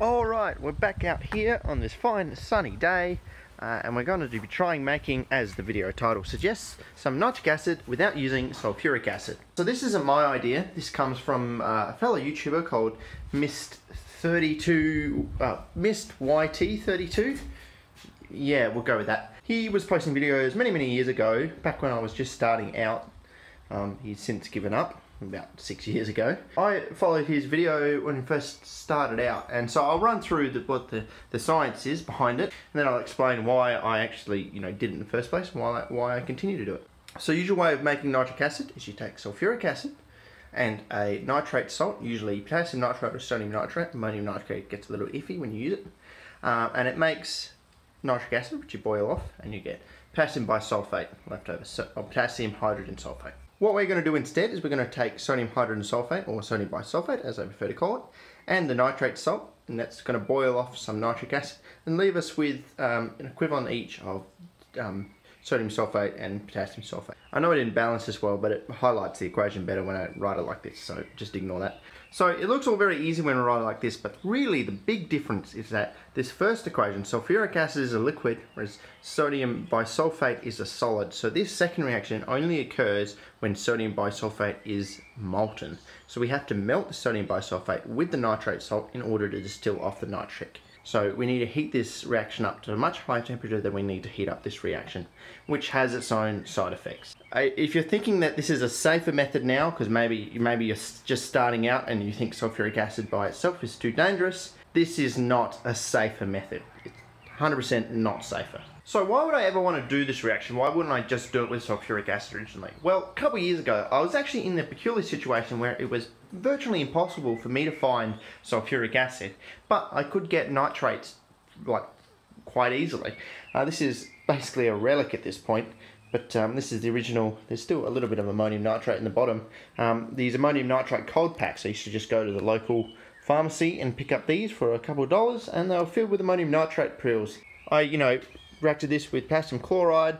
Alright, we're back out here on this fine sunny day uh, and we're going to be trying making, as the video title suggests, some nitric acid without using sulfuric acid. So this isn't my idea, this comes from uh, a fellow YouTuber called Mist32, uh, MistYT32? Yeah, we'll go with that. He was posting videos many, many years ago, back when I was just starting out. Um, he's since given up about six years ago. I followed his video when he first started out and so I'll run through the, what the, the science is behind it and then I'll explain why I actually you know did it in the first place and why, why I continue to do it. So usual way of making nitric acid is you take sulfuric acid and a nitrate salt, usually potassium nitrate or sodium nitrate. Ammonium nitrate gets a little iffy when you use it. Uh, and it makes nitric acid, which you boil off, and you get potassium bisulfate left over, so, potassium hydrogen sulfate. What we're going to do instead is we're going to take sodium hydrogen sulfate, or sodium bisulfate as I prefer to call it, and the nitrate salt, and that's going to boil off some nitric acid and leave us with um, an equivalent each of um, sodium sulfate and potassium sulfate. I know I didn't balance this well, but it highlights the equation better when I write it like this, so just ignore that. So it looks all very easy when I write it like this, but really the big difference is that this first equation, sulfuric acid is a liquid, whereas sodium bisulfate is a solid. So this second reaction only occurs when sodium bisulfate is molten. So we have to melt the sodium bisulfate with the nitrate salt in order to distill off the nitric. So we need to heat this reaction up to a much higher temperature than we need to heat up this reaction, which has its own side effects. If you're thinking that this is a safer method now, because maybe, maybe you're just starting out and you think sulfuric acid by itself is too dangerous, this is not a safer method. It's 100% not safer. So why would I ever want to do this reaction? Why wouldn't I just do it with sulfuric acid originally? Well, a couple years ago, I was actually in the peculiar situation where it was virtually impossible for me to find sulfuric acid, but I could get nitrates like quite easily. Uh, this is basically a relic at this point, but um, this is the original. There's still a little bit of ammonium nitrate in the bottom. Um, these ammonium nitrate cold packs, I used to just go to the local pharmacy and pick up these for a couple of dollars, and they were filled with ammonium nitrate pills. I, you know, reacted this with potassium chloride,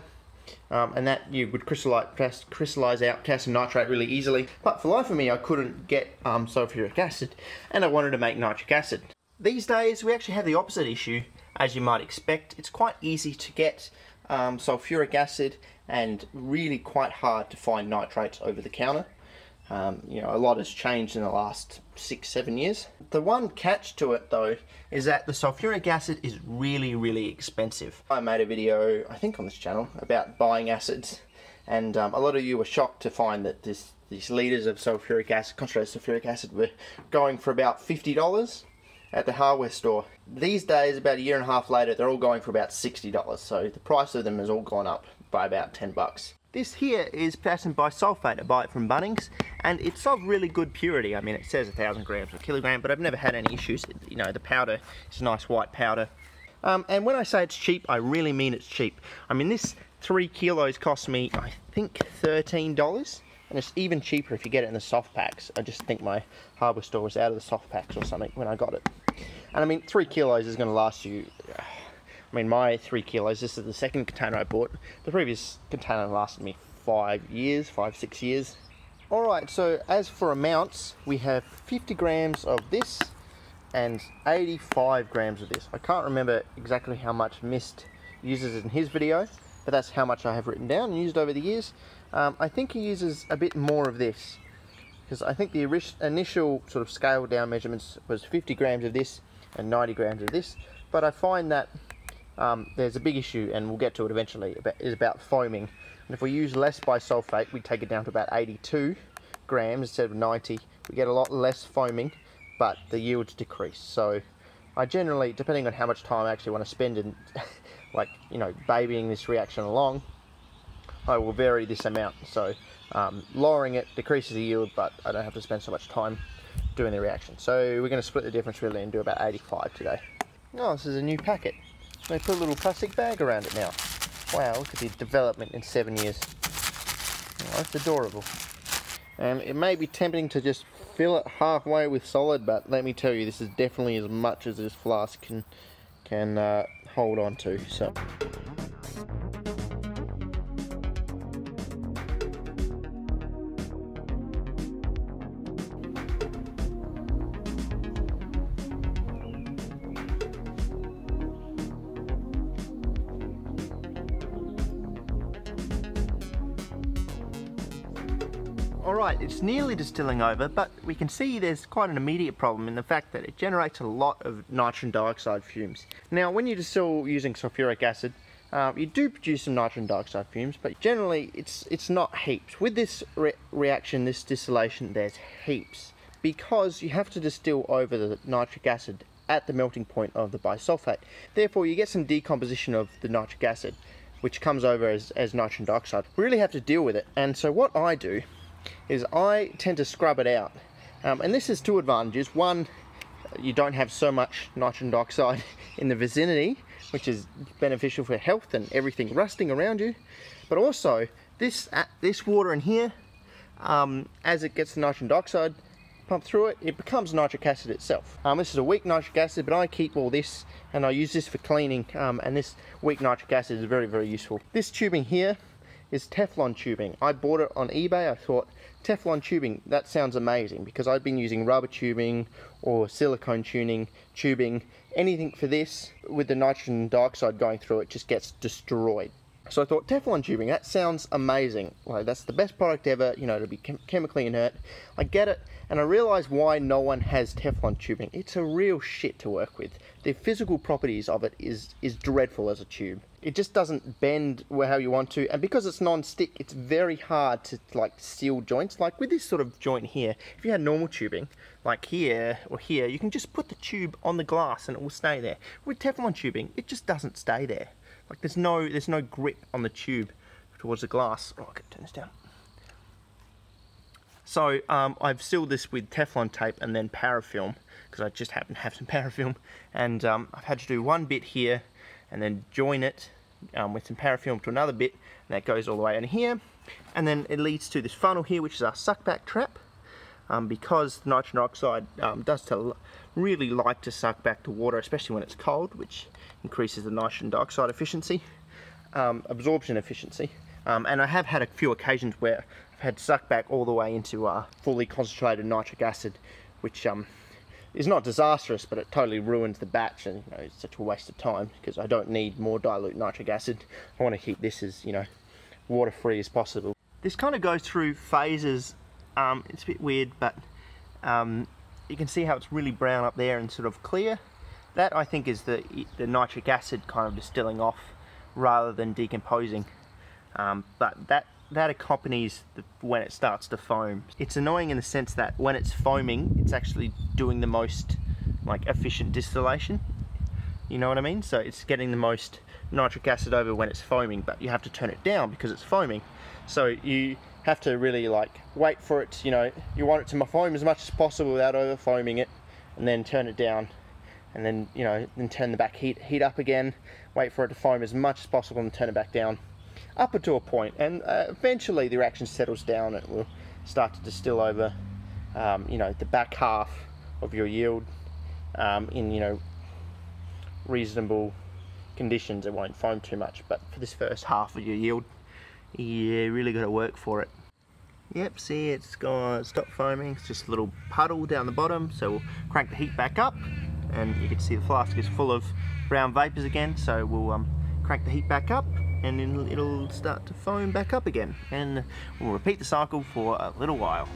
um, and that you would crystallize, out potassium nitrate really easily. But for life of me, I couldn't get um, sulfuric acid, and I wanted to make nitric acid. These days, we actually have the opposite issue, as you might expect. It's quite easy to get um, sulfuric acid and really quite hard to find nitrates over the counter. Um, you know, a lot has changed in the last six, seven years. The one catch to it though is that the sulfuric acid is really, really expensive. I made a video, I think on this channel, about buying acids and um, a lot of you were shocked to find that this, these litres of sulfuric acid, concentrated sulfuric acid, were going for about $50 at the hardware store. These days, about a year and a half later, they're all going for about $60, so the price of them has all gone up by about 10 bucks. This here is potassium bisulfate. I buy it from Bunnings, and it's of really good purity. I mean, it says 1,000 grams per kilogram, but I've never had any issues. You know, the powder is a nice white powder. Um, and when I say it's cheap, I really mean it's cheap. I mean, this three kilos cost me, I think, $13. And it's even cheaper if you get it in the soft packs. I just think my hardware store was out of the soft packs or something when I got it. And I mean, three kilos is going to last you I mean, my three kilos, this is the second container I bought. The previous container lasted me five years, five, six years. All right, so as for amounts, we have 50 grams of this and 85 grams of this. I can't remember exactly how much Mist uses in his video, but that's how much I have written down and used over the years. Um, I think he uses a bit more of this because I think the initial sort of scale down measurements was 50 grams of this and 90 grams of this, but I find that um, there's a big issue, and we'll get to it eventually, is about foaming. And if we use less bisulfate, we take it down to about 82 grams instead of 90. We get a lot less foaming, but the yields decrease. So I generally, depending on how much time I actually want to spend in, like, you know, babying this reaction along, I will vary this amount. So um, lowering it decreases the yield, but I don't have to spend so much time doing the reaction. So we're going to split the difference really and do about 85 today. Oh, this is a new packet. They put a little plastic bag around it now. Wow, look at the development in seven years. Oh, that's adorable. Um, it may be tempting to just fill it halfway with solid, but let me tell you, this is definitely as much as this flask can can uh, hold on to. So. It's nearly distilling over, but we can see there's quite an immediate problem in the fact that it generates a lot of nitrogen dioxide fumes. Now, when you distill using sulfuric acid, uh, you do produce some nitrogen dioxide fumes, but generally it's it's not heaps. With this re reaction, this distillation, there's heaps because you have to distill over the nitric acid at the melting point of the bisulfate. Therefore, you get some decomposition of the nitric acid, which comes over as, as nitrogen dioxide. We really have to deal with it. And so what I do is I tend to scrub it out. Um, and this has two advantages. One, you don't have so much nitrogen dioxide in the vicinity, which is beneficial for health and everything rusting around you. But also, this, uh, this water in here, um, as it gets the nitrogen dioxide pumped through it, it becomes nitric acid itself. Um, this is a weak nitric acid, but I keep all this and I use this for cleaning, um, and this weak nitric acid is very, very useful. This tubing here is Teflon tubing. I bought it on eBay. I thought Teflon tubing, that sounds amazing because I've been using rubber tubing or silicone tuning, tubing, anything for this with the nitrogen dioxide going through it just gets destroyed. So I thought Teflon tubing, that sounds amazing. Like that's the best product ever, you know, to be chem chemically inert. I get it, and I realize why no one has Teflon tubing. It's a real shit to work with. The physical properties of it is is dreadful as a tube. It just doesn't bend how you want to, and because it's non-stick, it's very hard to like seal joints. Like with this sort of joint here, if you had normal tubing, like here or here, you can just put the tube on the glass and it will stay there. With Teflon tubing, it just doesn't stay there. Like there's no there's no grip on the tube towards the glass. Oh, I can turn this down. So um, I've sealed this with Teflon tape and then parafilm because I just happen to have some parafilm and um, I've had to do one bit here and then join it um, with some parafilm to another bit and that goes all the way in here and then it leads to this funnel here which is our suckback trap um, because nitrogen oxide um, does tell, really like to suck back the water especially when it's cold which increases the nitrogen dioxide efficiency, um, absorption efficiency. Um, and I have had a few occasions where I've had sucked back all the way into uh, fully concentrated nitric acid, which um, is not disastrous, but it totally ruins the batch and you know, it's such a waste of time because I don't need more dilute nitric acid. I want to keep this as, you know, water free as possible. This kind of goes through phases. Um, it's a bit weird, but um, you can see how it's really brown up there and sort of clear that I think is the, the nitric acid kind of distilling off rather than decomposing. Um, but that that accompanies the, when it starts to foam. It's annoying in the sense that when it's foaming, it's actually doing the most like efficient distillation. You know what I mean? So it's getting the most nitric acid over when it's foaming, but you have to turn it down because it's foaming. So you have to really like wait for it, you know, you want it to foam as much as possible without over foaming it and then turn it down and then you know then turn the back heat heat up again wait for it to foam as much as possible and turn it back down up to a point and uh, eventually the reaction settles down it will start to distill over um, you know the back half of your yield um, in you know reasonable conditions it won't foam too much but for this first half of your yield yeah really got to work for it. Yep see it's gone stop foaming it's just a little puddle down the bottom so we'll crank the heat back up and you can see the flask is full of brown vapors again so we'll um, crank the heat back up and then it'll start to foam back up again and we'll repeat the cycle for a little while.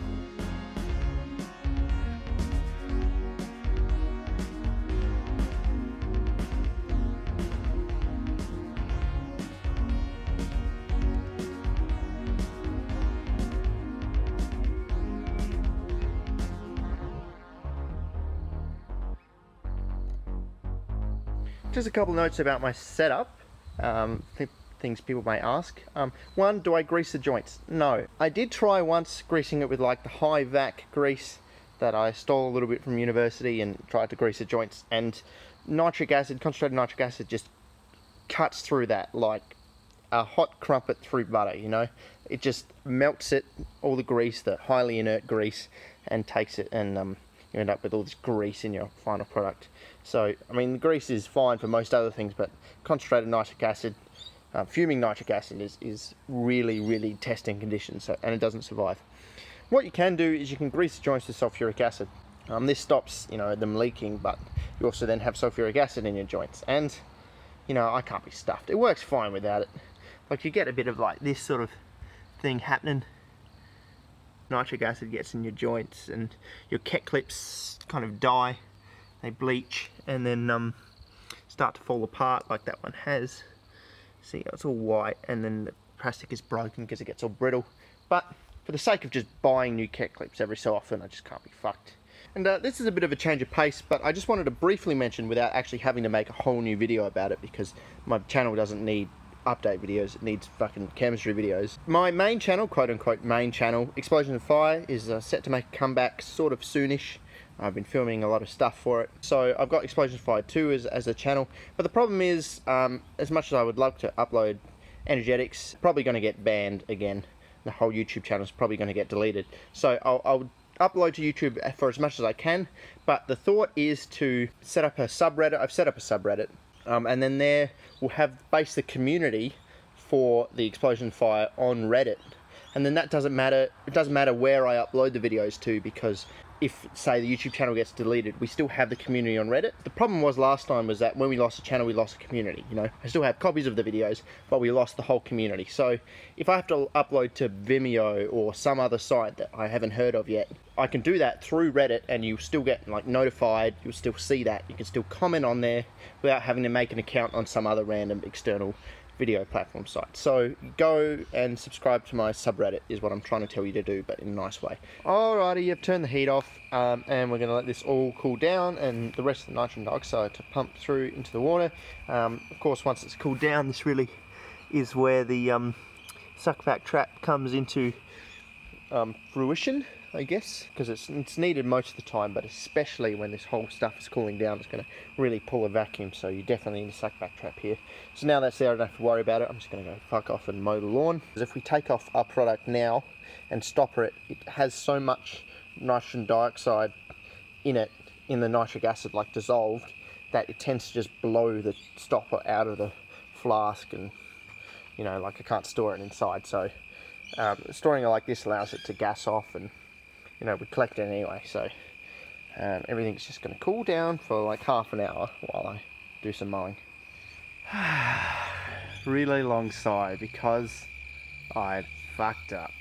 Just a couple notes about my setup. Um, th things people may ask. Um, one, do I grease the joints? No. I did try once greasing it with like the high vac grease that I stole a little bit from university and tried to grease the joints and nitric acid, concentrated nitric acid just cuts through that like a hot crumpet through butter, you know? It just melts it, all the grease, the highly inert grease, and takes it and um, you end up with all this grease in your final product. So, I mean, grease is fine for most other things, but concentrated nitric acid, uh, fuming nitric acid is, is really, really testing conditions, so, and it doesn't survive. What you can do is you can grease the joints with sulfuric acid. Um, this stops, you know, them leaking, but you also then have sulfuric acid in your joints. And, you know, I can't be stuffed. It works fine without it. Like, you get a bit of, like, this sort of thing happening nitric acid gets in your joints and your KEK clips kind of die, they bleach and then um, start to fall apart like that one has. See, it's all white and then the plastic is broken because it gets all brittle. But for the sake of just buying new KEK clips every so often, I just can't be fucked. And uh, this is a bit of a change of pace, but I just wanted to briefly mention without actually having to make a whole new video about it because my channel doesn't need update videos, it needs fucking chemistry videos. My main channel, quote unquote main channel, Explosion of Fire, is uh, set to make a comeback sort of soonish. I've been filming a lot of stuff for it. So I've got Explosion of Fire 2 as, as a channel, but the problem is, um, as much as I would love to upload energetics, probably going to get banned again. The whole YouTube channel is probably going to get deleted. So I'll, I'll upload to YouTube for as much as I can, but the thought is to set up a subreddit. I've set up a subreddit, um, and then there we'll have base the community for the explosion fire on Reddit, and then that doesn't matter. It doesn't matter where I upload the videos to because if say the YouTube channel gets deleted, we still have the community on Reddit. The problem was last time was that when we lost a channel, we lost a community. You know, I still have copies of the videos, but we lost the whole community. So if I have to upload to Vimeo or some other site that I haven't heard of yet, I can do that through Reddit, and you still get like notified. You'll still see that. You can still comment on there without having to make an account on some other random external video platform site. So go and subscribe to my subreddit is what I'm trying to tell you to do, but in a nice way. Alrighty, you've turned the heat off um, and we're going to let this all cool down and the rest of the nitrogen dioxide to pump through into the water. Um, of course, once it's cooled down, this really is where the um, suckback trap comes into um, fruition. I guess, because it's, it's needed most of the time, but especially when this whole stuff is cooling down, it's going to really pull a vacuum, so you definitely need a suck back trap here. So now that's there, I don't have to worry about it. I'm just going to go fuck off and mow the lawn. Because if we take off our product now and stopper it, it has so much nitrogen dioxide in it, in the nitric acid, like dissolved, that it tends to just blow the stopper out of the flask and, you know, like I can't store it inside, so um, storing it like this allows it to gas off and you know, we collect it anyway, so um, everything's just going to cool down for like half an hour while I do some mowing. really long sigh because I fucked up.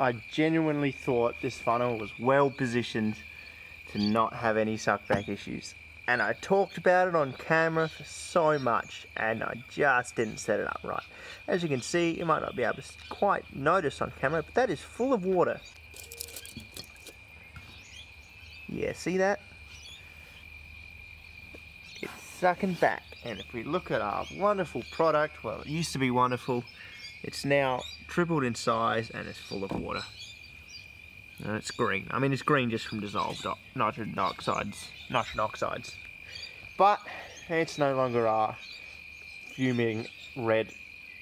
I genuinely thought this funnel was well positioned to not have any suckback issues. And I talked about it on camera for so much and I just didn't set it up right. As you can see, you might not be able to quite notice on camera, but that is full of water. Yeah, see that? It's sucking back. And if we look at our wonderful product, well, it used to be wonderful. It's now tripled in size and it's full of water. And it's green. I mean, it's green just from dissolved nitrogen oxides, nitrogen oxides. But it's no longer our fuming red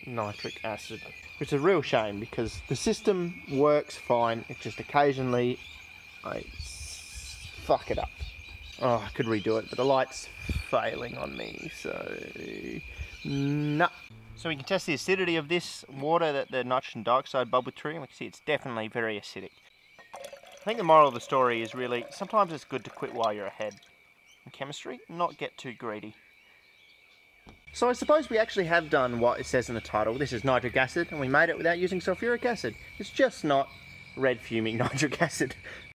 nitric acid. Which is a real shame because the system works fine. It's just occasionally I fuck it up. Oh, I could redo it, but the light's failing on me, so... No. So we can test the acidity of this water that the nitrogen dioxide bubbled through, and we can see it's definitely very acidic. I think the moral of the story is really, sometimes it's good to quit while you're ahead in chemistry, not get too greedy. So I suppose we actually have done what it says in the title. This is nitric acid, and we made it without using sulfuric acid. It's just not red fuming nitric acid.